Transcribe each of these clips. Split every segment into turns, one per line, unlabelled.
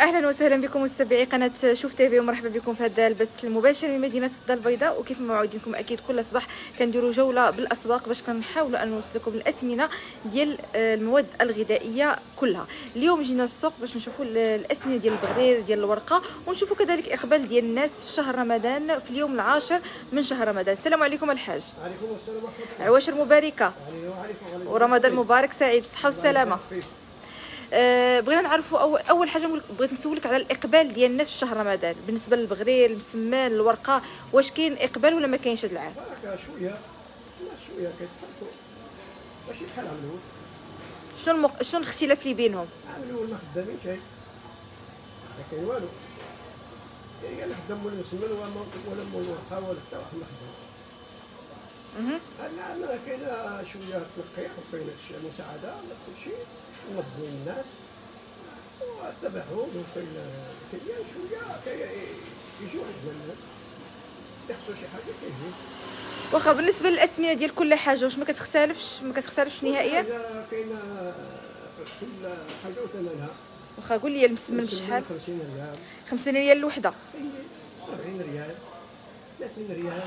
أهلا وسهلا بكم متابعي قناة شوف تيفي ومرحبا بكم في هذا البث المباشر من مدينة السدة البيضاء. وكيف ما معودينكم أكيد كل صباح كنديروا جولة بالأسواق باش كنحاولوا أن نوصلكم الاثمنه ديال المواد الغذائية كلها. اليوم جينا السوق باش نشوفوا الاثمنه ديال البغرير ديال الورقة ونشوفوا كذلك إقبال ديال الناس في شهر رمضان في اليوم العاشر من شهر رمضان. السلام عليكم الحاج.
عليكم السلام ورحمة الله.
عواشر
مباركة. وعليكم
ورمضان مبارك سعيد بالصحة والسلامة. آه، بغينا نعرفوا اول أول حاجة بغيت نسولك على الإقبال ديال الناس في شهر رمضان. بالنسبة للبغرير المسمان الورقه واش كاين إقبال ولا ما كاينش هذا العام؟
الناس شوية. كيتحركوا ماشي بحال عام الأول
شنو المق... شنو الاختلاف اللي بينهم؟
عام الأول ما خدامين شيء ما كاين والو. اللي خدام ولا مسمن ولا ولا موحى ولا حتى واحد ما خدام تنقيح مساعدة على كل شيء. نوضوا الناس وكاين كاين شوية كي- يجيو عندنا الناس شي حاجة كيجي
واخا بالنسبة للاثمنه ديال كل حاجة واش ما كتختلفش ما كتختلفش نهائيا؟
كاينة كل حاجة وثمنها
واخا قول لي المسمن بشحال
50 ريال.
50 ريال الوحدة.
40 ريال 30 ريال.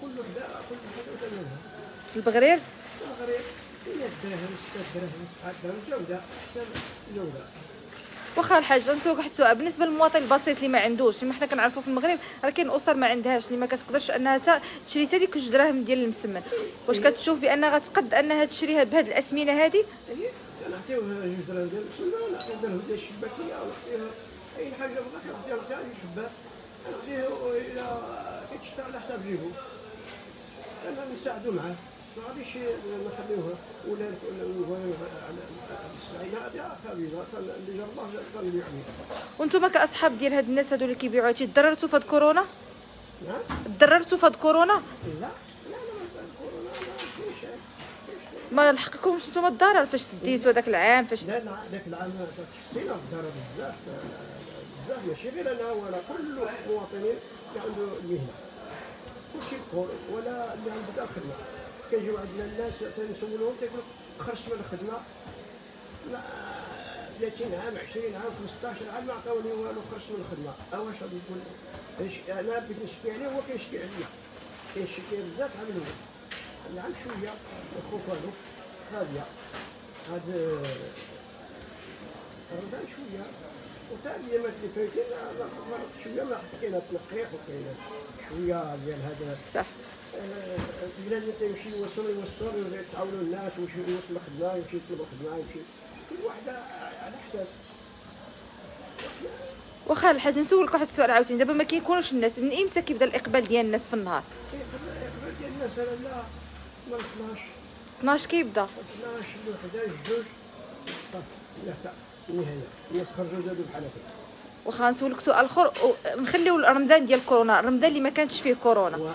كل كل وثمنها
البغرير؟
المغرب هي الدرهم 6 دراهم 7 دراهم جودة الجودة
واخا الحاج نسولك واحد السؤال بالنسبة للمواطن البسيط اللي ما عندوش ما حنا كنعرفوا في المغرب راه كاين أسر ما عندهاش اللي ما كتقدرش أنها تشري. حتى ديك جوج دراهم ديال المسمن. واش كتشوف بأنها غتقد أنها تشريها بهاد الاثمنه هذه
هي نعطيوه جوج دراهم ديال السنة ونعطيوه درهم ديال الشباكية ونعطيوه أي حاجة بغا كنعطيوه حتى جوج حبات إلى كيتشتري على حساب جيبو. أنا نساعدو معاه ما غاديش ولا ولا نقولوا على السعيدة هذه خبيثة اللي جا الله غنبيع عليه
وأنتم كاصحاب ديال هاد الناس هادو اللي كيبيعوا هادشي تضررتوا في هاد كورونا؟
نعم
تضررتوا في هاد كورونا؟
لا لا الكورونا ما
لحقكمش نتوما الضرر فاش سديتوا هذاك العام فاش
لا لا ذاك العام تحسينا بالضرر بزاف بزاف ماشي غير أنا ولا كل المواطنين اللي عنده المهنة. كلشي الكل ولا اللي عنده دار الخدمه كيجيو عندنا الناس تنسولهم تيقول خرجت من الخدمة. لا 30 عام 20 عام 15 عام ما عطاوني والو خرجت من الخدمة. اواش غادي يكون أنا بغيت نشكي عليه هو كيشكي عليا. كيشكي بزاف على الأول العام شوية الخوف والو. غاليه هاد رمضان شوية. وتا الايامات اللي فايتين شوية ما تنقيح وكاينه شوية ديال هذا.
صح.
آه، البلاد اللي تيمشي يوصل يوصل الناس ويمشي يوصل الخدمه يمشي يطلب الخدمه يمشي. كل واحد على حساب.
واخا الحاج نسولك واحد السؤال عاوتاني. دابا ما كيكونوش الناس من إمتى كيبدا الإقبال ديال الناس في النهار؟
يقبل ديال الناس أنا لا من 12
12 كيبدا.
12 ل 11 جوج صافي لا زادوا بحال هكا.
واخا نسولك سؤال آخر نخليو رمضان ديال كورونا. رمضان اللي ما كانتش فيه كورونا.
و-.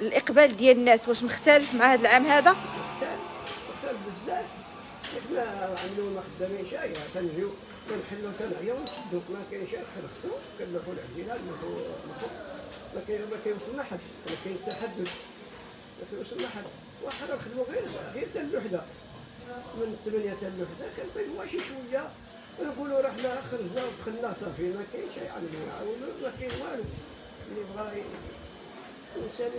الإقبال ديال الناس واش مختلف مع هذا العام هذا؟
مختلف مختلف بزاف. حنا عملوا ما خدامين تنجيو ونسدوا ما كاين شي كنخسروا كنلوحوا العجينة نلوحوا الخبز ما كاين ما كيوصلنا حد. ما كاين ما كيوصلنا حد. نخدموا غير غير حتى الوحده من 8 حتى الوحده كنطيبوا شي شوية. ونقولوا راه حنا خرجنا ودخلنا صافي ما كاين شي عملوا ما كاين والو. اللي بغا ي- الإنسان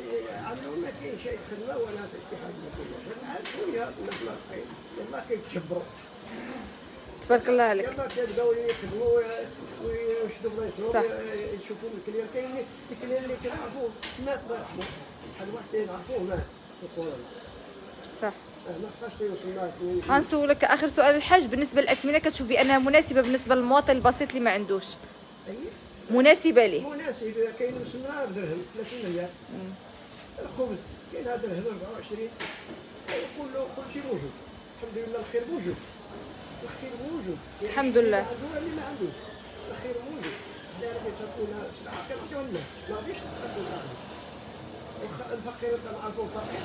عملوا ما كاين شيء خدمه ولا حتى شي حاجة ما كاينش. شوية الناس ما كاين يلا كيتشبروا.
تبارك الله عليك.
يلا كيبداو يخدموا ويشدوا بلايصهم
صح.
يشوفوا الكليان كاين الكليان اللي كنعرفوه مات بحال واحد كنعرفوه مات في
غنسولك آخر سؤال الحاج. بالنسبة للاثمنه كتشوف بانها مناسبة بالنسبة للمواطن البسيط اللي ما عندوش. مناسبة ليه؟
مناسب كاين مسمى بدرهم 30 ريال الخبز كاين هذا درهم 24 كل كل شيء موجود الحمد لله الخير موجود الخير موجود يعني
الحمد لله.
عنده اللي ما عندوش. الخير موجود داير كيتصرفونا سلعة كنعطيو الناس ما غاديش واخا الفقير فقير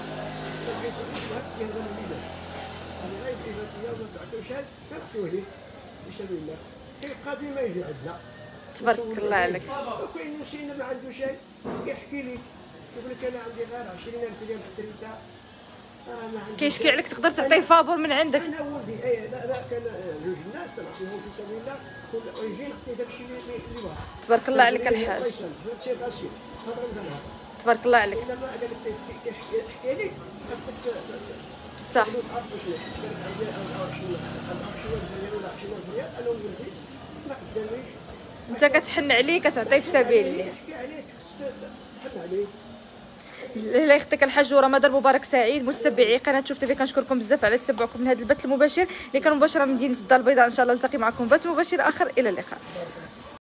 الوليدات هذا غير اذا ليه الله كيبقى ديما يجي عندنا
تبارك الله. عليك.
وكاين مسكين ما عنده شيء كيحكي لي يقول لك أنا عندي غير 20000 ريال في التريتا أنا
كيشكي عليك تقدر تعطيه فابور من عندك.
أنا ولدي أي لا لا كان جوج الناس تنعطيهم في سبيل الله. كل يجي نعطي داك الشيء اللي بغا
تبارك الله عليك الحاج.
يسلمك سير غاسي هضر مثلا
تبارك الله عليك. بصح
تقول تعرف شنو قال لك عندي 24 24 ريال ولا 20 ريال أنا ولدي ما قداميش
أنت كتحن عليه كتعطيه في سبيل الله. يخطيك الحاج ورمضان مبارك سعيد متتبعي قناة شوف تيفي. كنشكركم بزاف على تتبعكم من هذا البث المباشر. اللي كان مباشرة من مدينة الدار البيضاء إن شاء الله نلتقي معكم بث مباشر آخر. إلى اللقاء.